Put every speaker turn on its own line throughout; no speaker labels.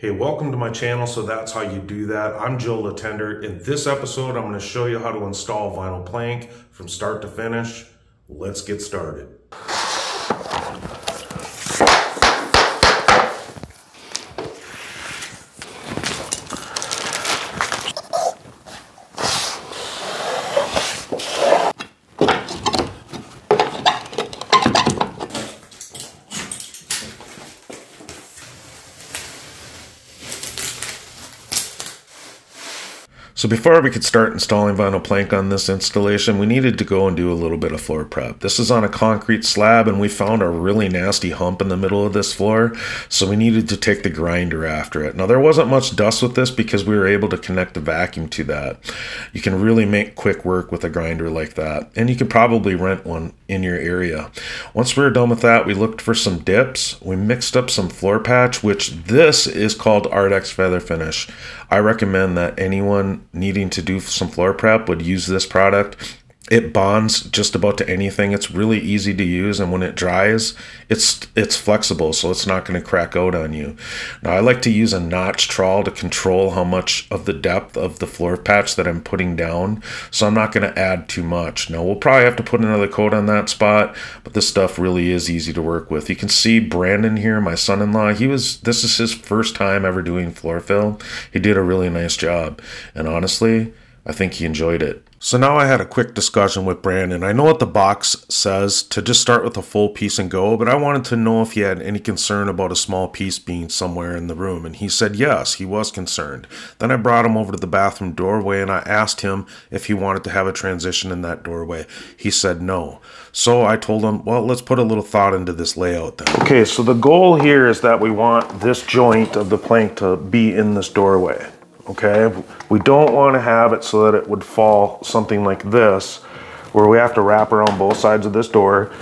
Hey, welcome to my channel. So that's how you do that. I'm Joe Latender. In this episode, I'm going to show you how to install vinyl plank from start to finish. Let's get started. Before we could start installing vinyl plank on this installation, we needed to go and do a little bit of floor prep. This is on a concrete slab and we found a really nasty hump in the middle of this floor, so we needed to take the grinder after it. Now there wasn't much dust with this because we were able to connect the vacuum to that. You can really make quick work with a grinder like that, and you could probably rent one in your area. Once we were done with that, we looked for some dips. We mixed up some floor patch, which this is called Ardex Feather Finish. I recommend that anyone needing to do some floor prep would use this product it bonds just about to anything. It's really easy to use, and when it dries, it's it's flexible, so it's not going to crack out on you. Now, I like to use a notch trowel to control how much of the depth of the floor patch that I'm putting down, so I'm not going to add too much. Now, we'll probably have to put another coat on that spot, but this stuff really is easy to work with. You can see Brandon here, my son-in-law. He was this is his first time ever doing floor fill. He did a really nice job, and honestly, I think he enjoyed it. So now I had a quick discussion with Brandon. I know what the box says to just start with a full piece and go, but I wanted to know if he had any concern about a small piece being somewhere in the room. And he said yes, he was concerned. Then I brought him over to the bathroom doorway and I asked him if he wanted to have a transition in that doorway. He said no. So I told him, well, let's put a little thought into this layout then. Okay, so the goal here is that we want this joint of the plank to be in this doorway okay? We don't want to have it so that it would fall something like this, where we have to wrap around both sides of this door.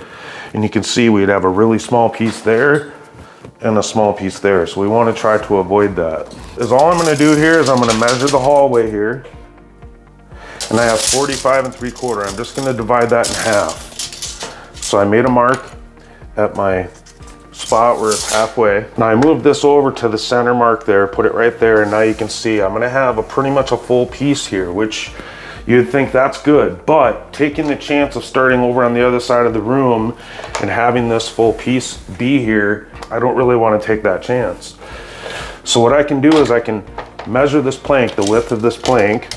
And you can see we'd have a really small piece there and a small piece there. So we want to try to avoid that. Is all I'm going to do here is I'm going to measure the hallway here. And I have 45 and 3 quarter. I'm just going to divide that in half. So I made a mark at my spot where it's halfway. Now I moved this over to the center mark there, put it right there, and now you can see I'm gonna have a pretty much a full piece here, which you'd think that's good, but taking the chance of starting over on the other side of the room and having this full piece be here, I don't really wanna take that chance. So what I can do is I can measure this plank, the width of this plank,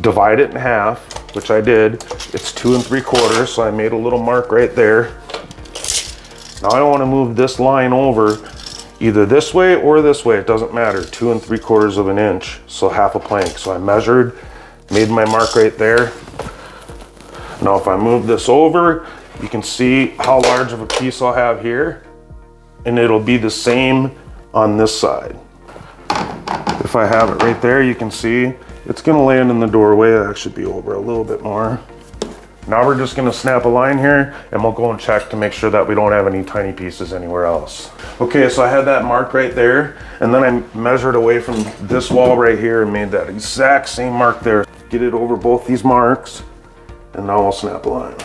divide it in half, which I did. It's two and three quarters, so I made a little mark right there. Now I want to move this line over either this way or this way, it doesn't matter, two and three quarters of an inch, so half a plank. So I measured, made my mark right there. Now if I move this over, you can see how large of a piece I'll have here, and it'll be the same on this side. If I have it right there, you can see it's gonna land in the doorway. That should be over a little bit more. Now we're just gonna snap a line here and we'll go and check to make sure that we don't have any tiny pieces anywhere else. Okay, so I had that mark right there and then I measured away from this wall right here and made that exact same mark there. Get it over both these marks and now I'll snap a line.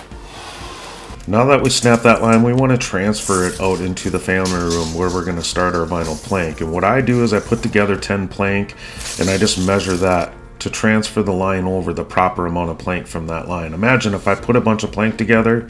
Now that we snap that line, we want to transfer it out into the family room where we're going to start our vinyl plank. And what I do is I put together 10 plank and I just measure that to transfer the line over the proper amount of plank from that line. Imagine if I put a bunch of plank together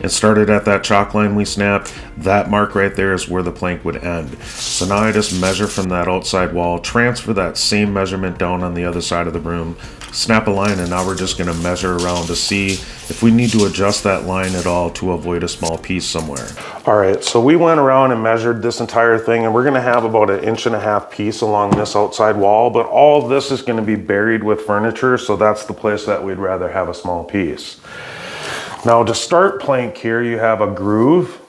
and started at that chalk line we snapped, that mark right there is where the plank would end. So now I just measure from that outside wall, transfer that same measurement down on the other side of the room, snap a line, and now we're just going to measure around to see if we need to adjust that line at all to avoid a small piece somewhere. All right, so we went around and measured this entire thing, and we're going to have about an inch and a half piece along this outside wall, but all this is going to be buried with furniture, so that's the place that we'd rather have a small piece. Now to start plank here, you have a groove,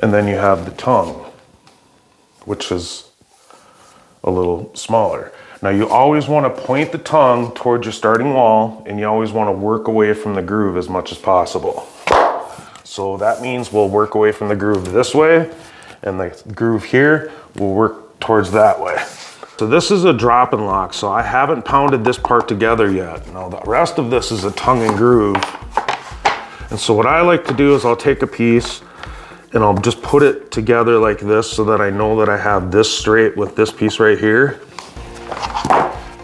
and then you have the tongue, which is a little smaller. Now you always want to point the tongue towards your starting wall, and you always want to work away from the groove as much as possible. So that means we'll work away from the groove this way, and the groove here will work towards that way. So this is a drop and lock, so I haven't pounded this part together yet. Now the rest of this is a tongue and groove. And so what I like to do is I'll take a piece and I'll just put it together like this so that I know that I have this straight with this piece right here.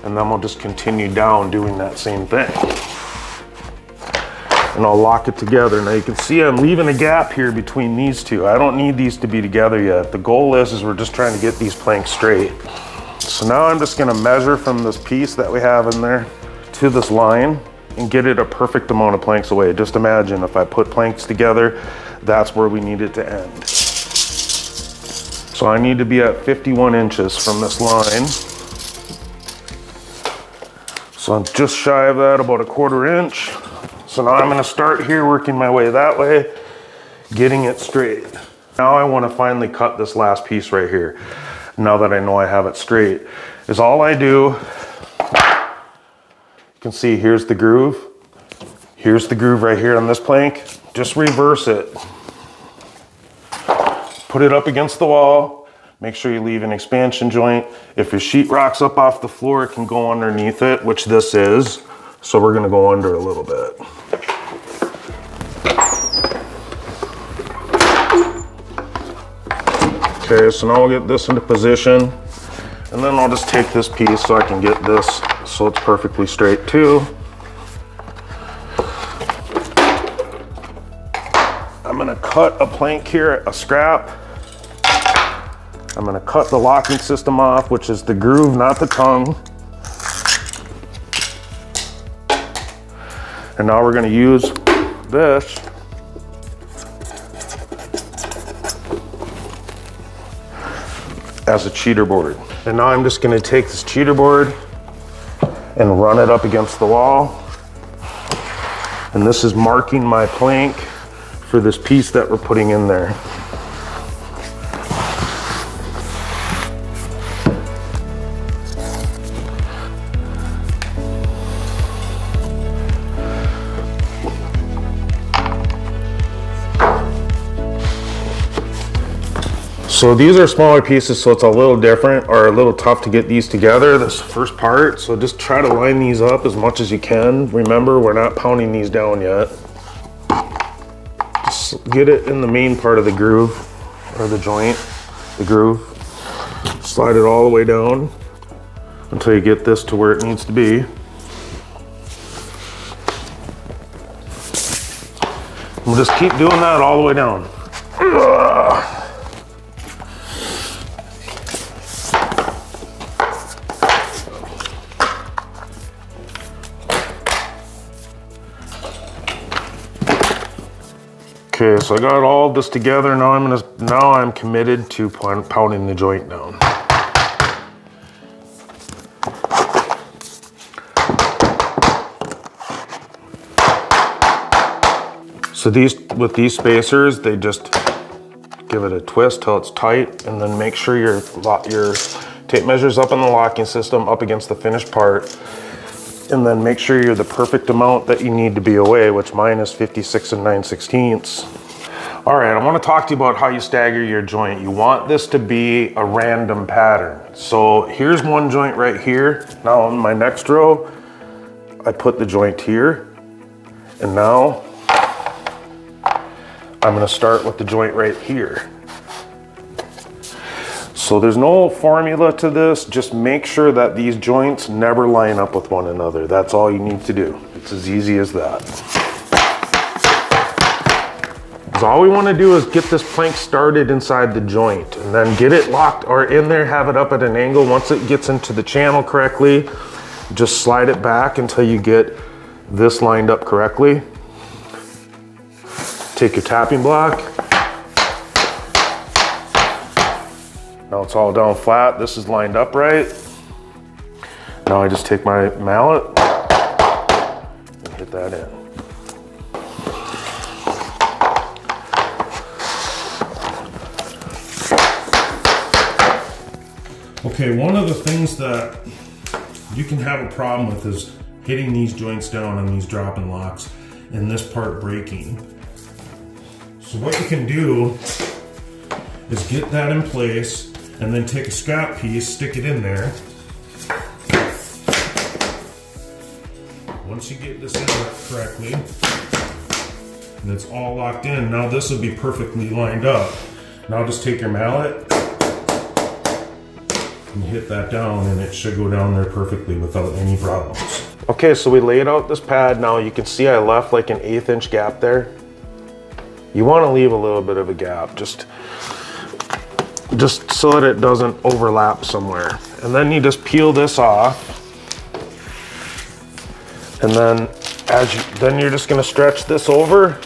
And then we'll just continue down doing that same thing. And I'll lock it together. Now you can see I'm leaving a gap here between these two. I don't need these to be together yet. The goal is, is we're just trying to get these planks straight. So now I'm just gonna measure from this piece that we have in there to this line and get it a perfect amount of planks away. Just imagine if I put planks together, that's where we need it to end. So I need to be at 51 inches from this line. So I'm just shy of that, about a quarter inch. So now I'm gonna start here, working my way that way, getting it straight. Now I wanna finally cut this last piece right here. Now that I know I have it straight, is all I do you can see here's the groove. Here's the groove right here on this plank. Just reverse it. Put it up against the wall. Make sure you leave an expansion joint. If your sheet rocks up off the floor, it can go underneath it, which this is. So we're gonna go under a little bit. Okay, so now we'll get this into position. And then I'll just take this piece so I can get this so it's perfectly straight too. I'm gonna cut a plank here, a scrap. I'm gonna cut the locking system off, which is the groove, not the tongue. And now we're gonna use this as a cheater board. And now I'm just gonna take this cheater board and run it up against the wall. And this is marking my plank for this piece that we're putting in there. So these are smaller pieces, so it's a little different or a little tough to get these together, this first part. So just try to line these up as much as you can. Remember, we're not pounding these down yet. Just get it in the main part of the groove or the joint, the groove. Slide it all the way down until you get this to where it needs to be. We'll just keep doing that all the way down. So I got all this together. Now I'm gonna, now I'm committed to pounding the joint down. So these, with these spacers, they just give it a twist till it's tight and then make sure your, your tape measures up in the locking system up against the finished part and then make sure you're the perfect amount that you need to be away, which mine is 56 and 9 16ths. All right, I wanna to talk to you about how you stagger your joint. You want this to be a random pattern. So here's one joint right here. Now on my next row, I put the joint here. And now I'm gonna start with the joint right here. So there's no formula to this. Just make sure that these joints never line up with one another. That's all you need to do. It's as easy as that. All we want to do is get this plank started inside the joint and then get it locked or in there, have it up at an angle. Once it gets into the channel correctly, just slide it back until you get this lined up correctly. Take your tapping block, Now it's all down flat. This is lined up right. Now I just take my mallet and hit that in. Okay, one of the things that you can have a problem with is hitting these joints down on these dropping locks and this part breaking. So what you can do is get that in place and then take a scrap piece, stick it in there. Once you get this in correctly, And it's all locked in. Now this will be perfectly lined up. Now just take your mallet hit that down and it should go down there perfectly without any problems. Okay, so we laid out this pad. Now you can see I left like an eighth inch gap there. You wanna leave a little bit of a gap, just, just so that it doesn't overlap somewhere. And then you just peel this off. And then as you, then you're just gonna stretch this over.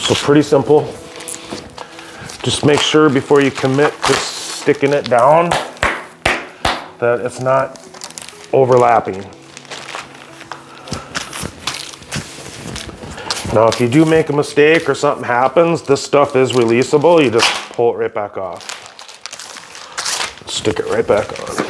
So pretty simple. Just make sure before you commit to sticking it down that it's not overlapping. Now, if you do make a mistake or something happens, this stuff is releasable. You just pull it right back off. Stick it right back on.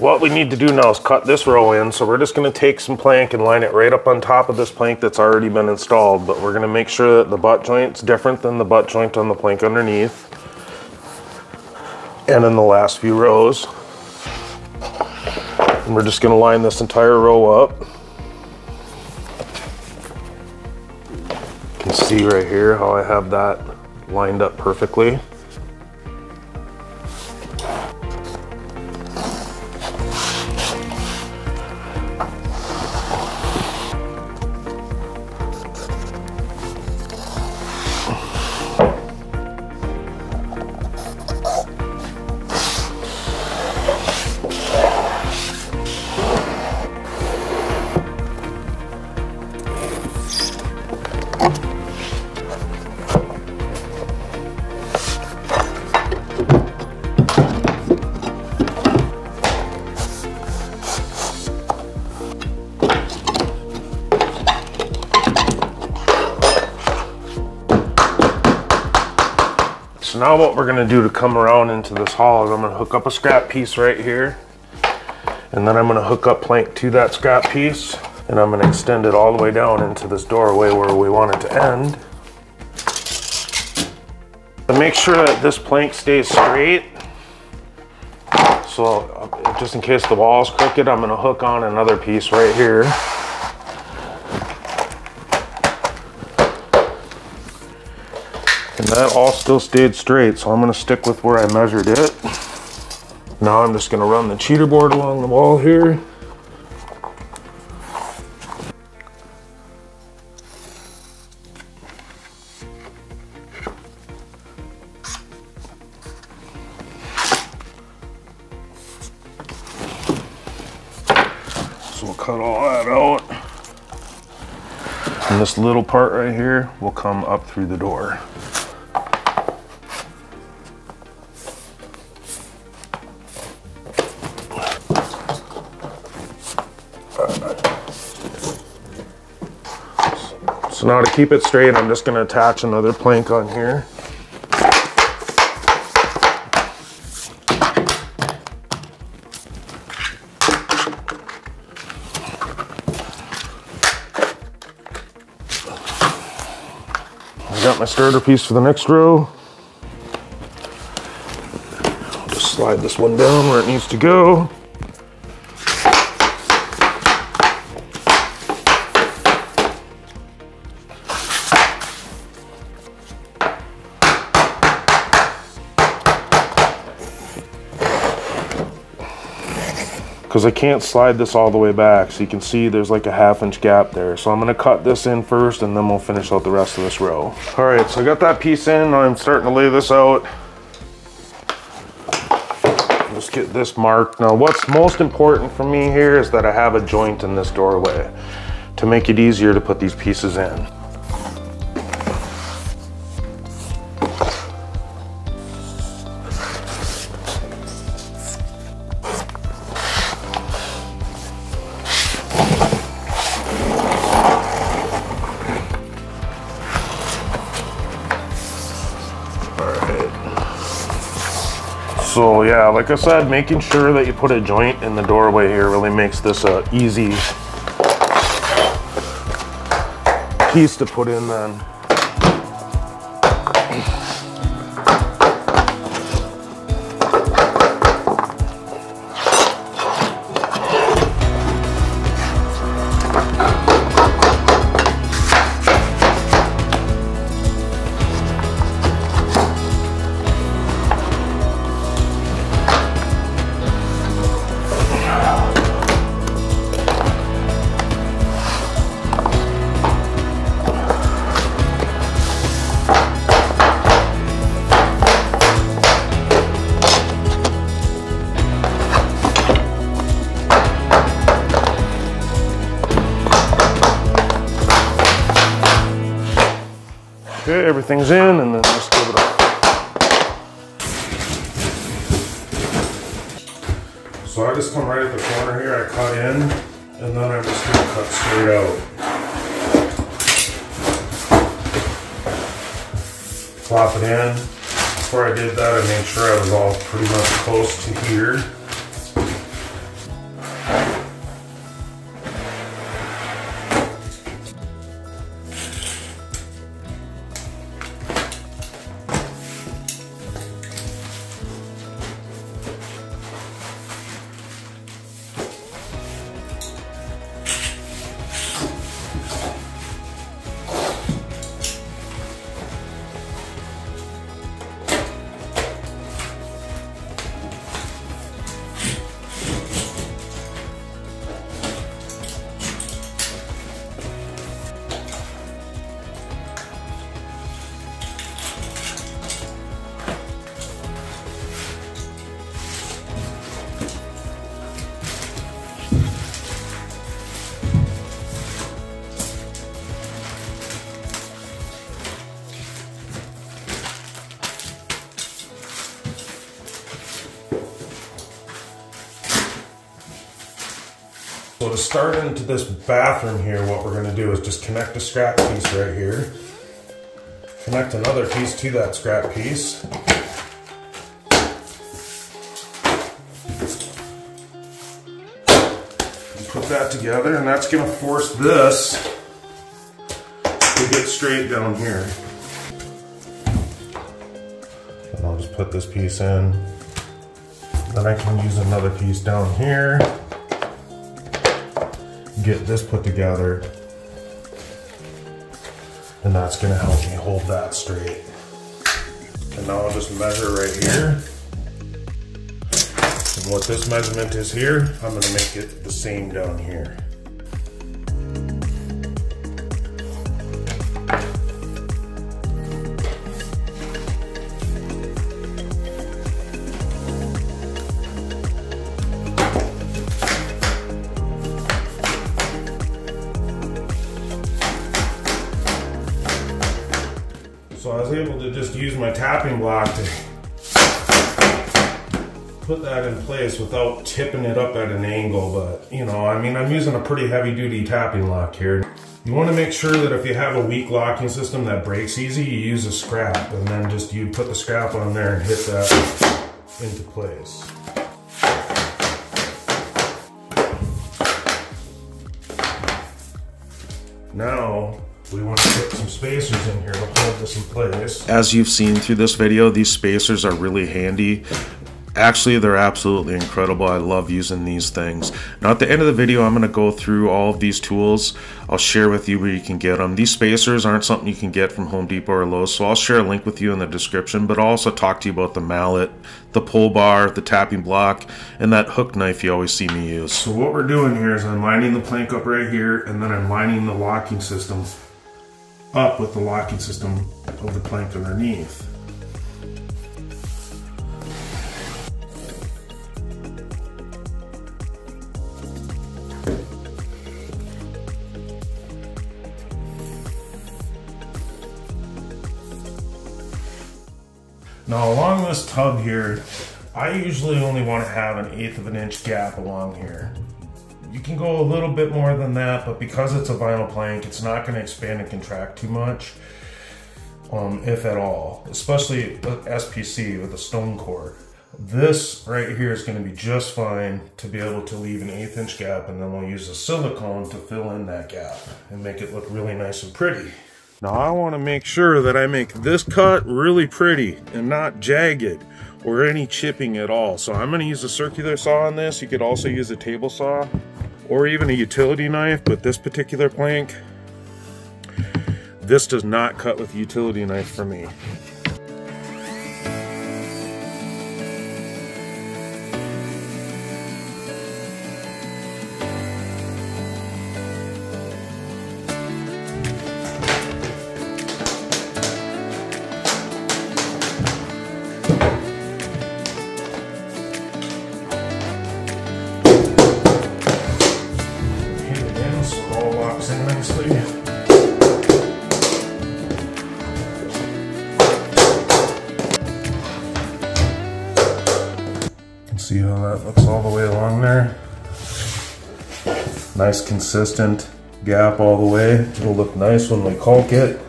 What we need to do now is cut this row in. So we're just gonna take some plank and line it right up on top of this plank that's already been installed. But we're gonna make sure that the butt joint's different than the butt joint on the plank underneath. And in the last few rows. And we're just gonna line this entire row up. You can see right here how I have that lined up perfectly. What we're gonna do to come around into this hall is I'm gonna hook up a scrap piece right here. And then I'm gonna hook up plank to that scrap piece. And I'm gonna extend it all the way down into this doorway where we want it to end. To make sure that this plank stays straight, so uh, just in case the wall is crooked, I'm gonna hook on another piece right here. That all still stayed straight, so I'm gonna stick with where I measured it. Now I'm just gonna run the cheater board along the wall here. So we'll cut all that out. And this little part right here will come up through the door. So now to keep it straight, I'm just gonna attach another plank on here. I got my starter piece for the next row. Just slide this one down where it needs to go. Because I can't slide this all the way back. So you can see there's like a half inch gap there. So I'm gonna cut this in first and then we'll finish out the rest of this row. All right, so I got that piece in. I'm starting to lay this out. Let's get this marked. Now what's most important for me here is that I have a joint in this doorway to make it easier to put these pieces in. Yeah, like I said, making sure that you put a joint in the doorway here really makes this a easy piece to put in then. So to start into this bathroom here, what we're gonna do is just connect a scrap piece right here. Connect another piece to that scrap piece. Put that together and that's gonna force this to get straight down here. And I'll just put this piece in. Then I can use another piece down here get this put together. And that's gonna help me hold that straight. And now I'll just measure right here. And what this measurement is here, I'm gonna make it the same down here. Able to just use my tapping block to put that in place without tipping it up at an angle. But, you know, I mean, I'm using a pretty heavy duty tapping block here. You want to make sure that if you have a weak locking system that breaks easy, you use a scrap and then just you put the scrap on there and hit that into place. Now, we want to put some spacers in here to hold this in place. As you've seen through this video, these spacers are really handy. Actually, they're absolutely incredible. I love using these things. Now, at the end of the video, I'm going to go through all of these tools. I'll share with you where you can get them. These spacers aren't something you can get from Home Depot or Lowe's, so I'll share a link with you in the description, but I'll also talk to you about the mallet, the pull bar, the tapping block, and that hook knife you always see me use. So what we're doing here is I'm lining the plank up right here, and then I'm lining the locking system up with the locking system of the plank underneath. Now along this tub here, I usually only want to have an eighth of an inch gap along here. You can go a little bit more than that, but because it's a vinyl plank, it's not going to expand and contract too much, um, if at all, especially with SPC with a stone core. This right here is going to be just fine to be able to leave an eighth inch gap and then we'll use a silicone to fill in that gap and make it look really nice and pretty. Now I want to make sure that I make this cut really pretty and not jagged or any chipping at all. So I'm going to use a circular saw on this. You could also use a table saw or even a utility knife, but this particular plank, this does not cut with a utility knife for me. Nice consistent gap all the way. It'll look nice when we caulk it.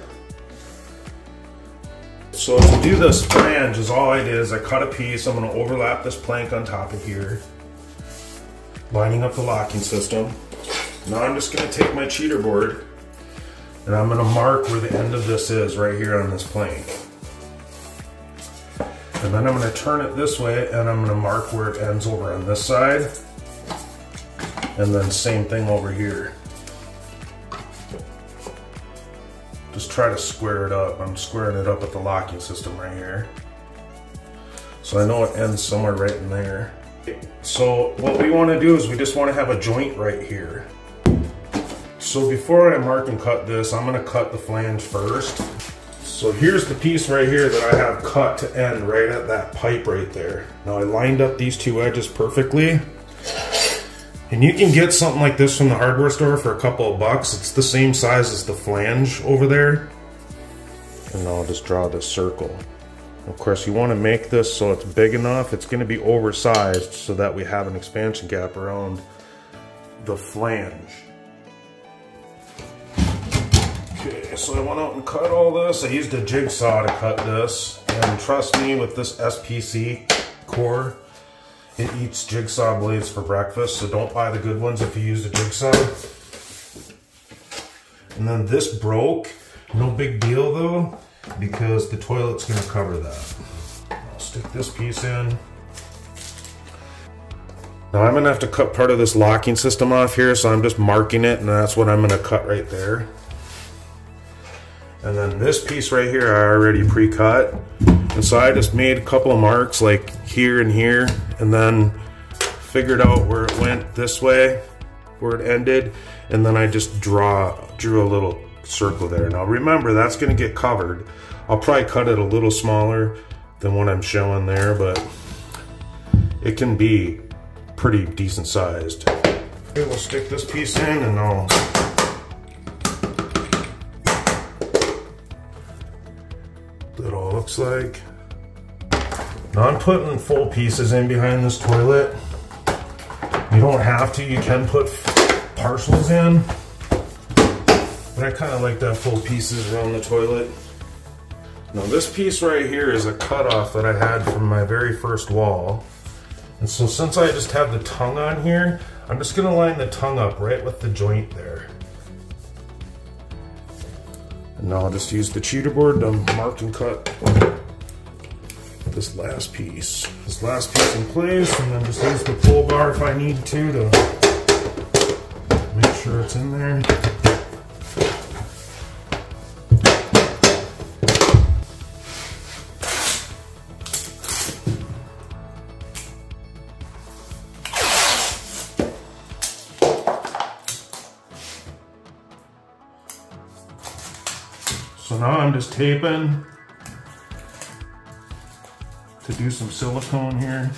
So to do this flange is all I did is I cut a piece. I'm gonna overlap this plank on top of here, lining up the locking system. Now I'm just gonna take my cheater board and I'm gonna mark where the end of this is right here on this plank. And then I'm gonna turn it this way and I'm gonna mark where it ends over on this side. And then same thing over here. just try to square it up. I'm squaring it up with the locking system right here. So I know it ends somewhere right in there. So what we want to do is we just want to have a joint right here. So before I mark and cut this, I'm going to cut the flange first. So here's the piece right here that I have cut to end right at that pipe right there. Now I lined up these two edges perfectly. And you can get something like this from the hardware store for a couple of bucks. It's the same size as the flange over there. And I'll just draw this circle. Of course, you want to make this so it's big enough. It's going to be oversized so that we have an expansion gap around the flange. Okay, so I went out and cut all this. I used a jigsaw to cut this. And trust me, with this SPC core, it eats jigsaw blades for breakfast, so don't buy the good ones if you use a jigsaw. And then this broke. No big deal though, because the toilet's gonna cover that. I'll stick this piece in. Now I'm gonna have to cut part of this locking system off here, so I'm just marking it, and that's what I'm gonna cut right there. And then this piece right here, I already pre-cut. And so I just made a couple of marks like here and here and then figured out where it went this way, where it ended. And then I just draw, drew a little circle there. Now remember, that's gonna get covered. I'll probably cut it a little smaller than what I'm showing there, but it can be pretty decent sized. Okay, we'll stick this piece in and I'll looks like. Now I'm putting full pieces in behind this toilet. You don't have to, you can put partials in. But I kind of like that full pieces around the toilet. Now this piece right here is a cutoff that I had from my very first wall. And so since I just have the tongue on here, I'm just gonna line the tongue up right with the joint there. And now I'll just use the cheater board to mark and cut this last piece. This last piece in place, and then just use the pull bar if I need to to make sure it's in there. Taping to do some silicone here.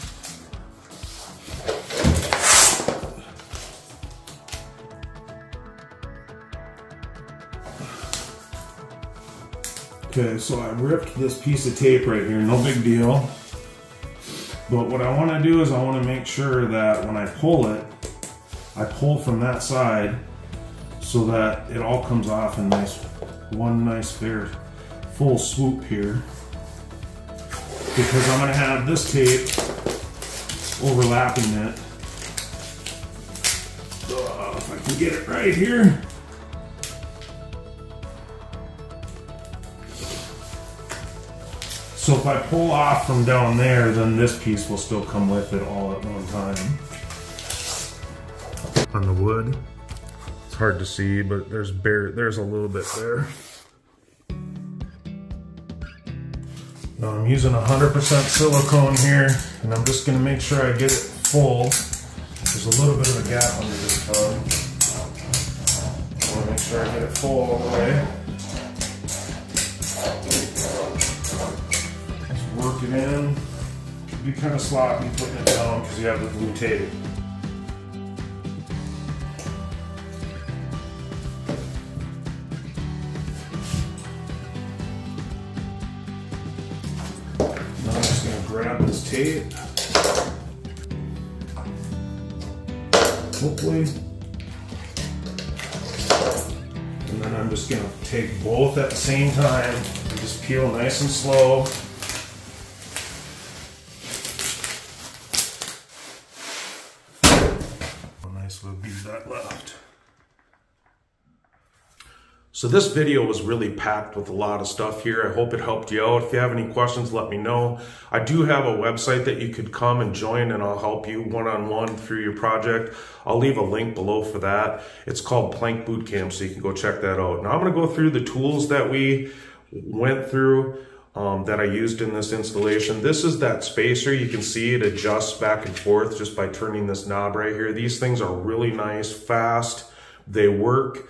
Okay, so I ripped this piece of tape right here, no big deal. But what I want to do is I want to make sure that when I pull it, I pull from that side so that it all comes off in nice, one nice fair full swoop here. Because I'm going to have this tape overlapping it. Uh, if I can get it right here. So if I pull off from down there, then this piece will still come with it all at one time. On the wood, it's hard to see, but there's bare, there's a little bit there. Now I'm using 100% silicone here, and I'm just gonna make sure I get it full. There's a little bit of a gap under this tub. I wanna make sure I get it full all the way. Just work it in. Be kind of sloppy putting it down because you have the blue tape. Hopefully. And then I'm just gonna take both at the same time and just peel nice and slow. So this video was really packed with a lot of stuff here. I hope it helped you out. If you have any questions, let me know. I do have a website that you could come and join and I'll help you one-on-one -on -one through your project. I'll leave a link below for that. It's called Plank Boot Camp, so you can go check that out. Now I'm gonna go through the tools that we went through um, that I used in this installation. This is that spacer. You can see it adjusts back and forth just by turning this knob right here. These things are really nice, fast. They work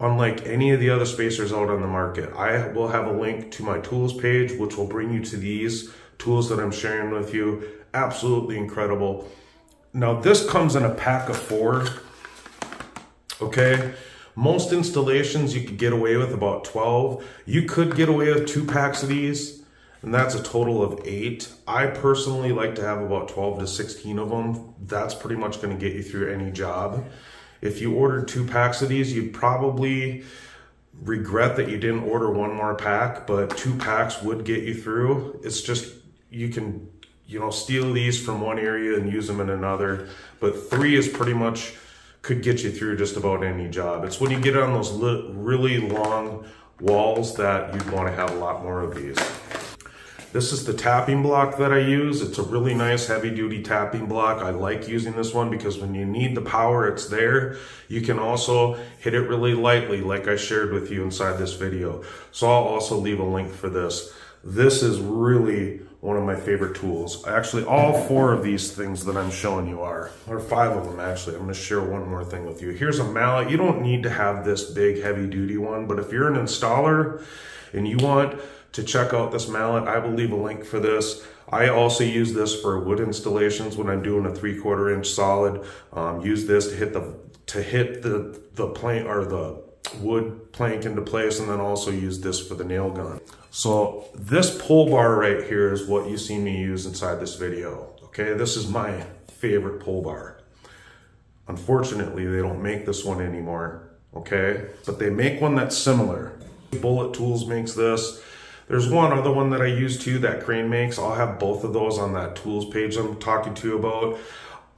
unlike any of the other spacers out on the market. I will have a link to my tools page, which will bring you to these tools that I'm sharing with you. Absolutely incredible. Now this comes in a pack of four, okay? Most installations you could get away with about 12. You could get away with two packs of these, and that's a total of eight. I personally like to have about 12 to 16 of them. That's pretty much gonna get you through any job. If you ordered two packs of these, you'd probably regret that you didn't order one more pack, but two packs would get you through. It's just, you can, you know, steal these from one area and use them in another. But three is pretty much, could get you through just about any job. It's when you get on those really long walls that you'd want to have a lot more of these. This is the tapping block that I use. It's a really nice heavy duty tapping block. I like using this one because when you need the power, it's there. You can also hit it really lightly like I shared with you inside this video. So I'll also leave a link for this. This is really one of my favorite tools. Actually, all four of these things that I'm showing you are, or five of them actually. I'm gonna share one more thing with you. Here's a mallet. You don't need to have this big heavy duty one, but if you're an installer and you want to check out this mallet. I will leave a link for this. I also use this for wood installations when I'm doing a three quarter inch solid. Um, use this to hit the to hit the the plank or the wood plank into place and then also use this for the nail gun. So this pull bar right here is what you see me use inside this video. Okay, this is my favorite pull bar. Unfortunately, they don't make this one anymore, okay? But they make one that's similar. Bullet Tools makes this. There's one other one that I use too that Crain makes. I'll have both of those on that tools page I'm talking to you about.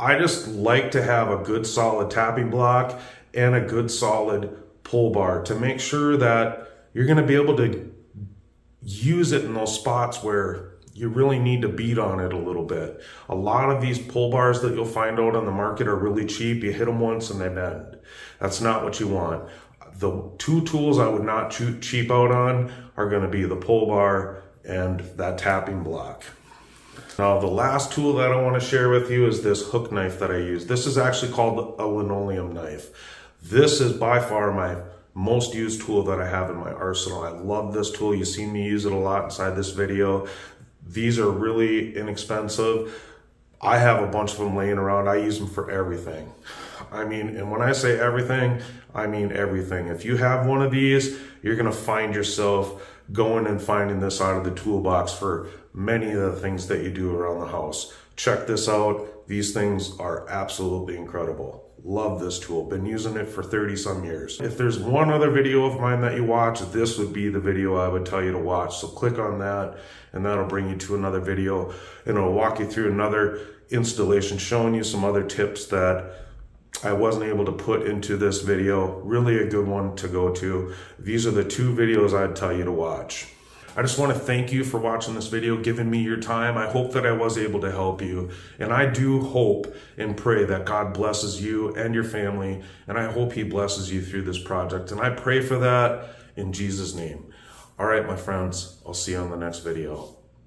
I just like to have a good solid tapping block and a good solid pull bar to make sure that you're going to be able to use it in those spots where you really need to beat on it a little bit. A lot of these pull bars that you'll find out on the market are really cheap. You hit them once and they bend. That's not what you want. The two tools I would not cheap out on are going to be the pull bar and that tapping block. Now the last tool that I want to share with you is this hook knife that I use. This is actually called a linoleum knife. This is by far my most used tool that I have in my arsenal. I love this tool. You've seen me use it a lot inside this video. These are really inexpensive. I have a bunch of them laying around. I use them for everything. I mean, and when I say everything, I mean everything. If you have one of these, you're going to find yourself going and finding this out of the toolbox for many of the things that you do around the house. Check this out. These things are absolutely incredible. Love this tool. Been using it for 30 some years. If there's one other video of mine that you watch, this would be the video I would tell you to watch. So click on that and that'll bring you to another video and it'll walk you through another installation showing you some other tips that I wasn't able to put into this video. Really a good one to go to. These are the two videos I'd tell you to watch. I just want to thank you for watching this video, giving me your time. I hope that I was able to help you. And I do hope and pray that God blesses you and your family. And I hope he blesses you through this project. And I pray for that in Jesus' name. All right, my friends, I'll see you on the next video.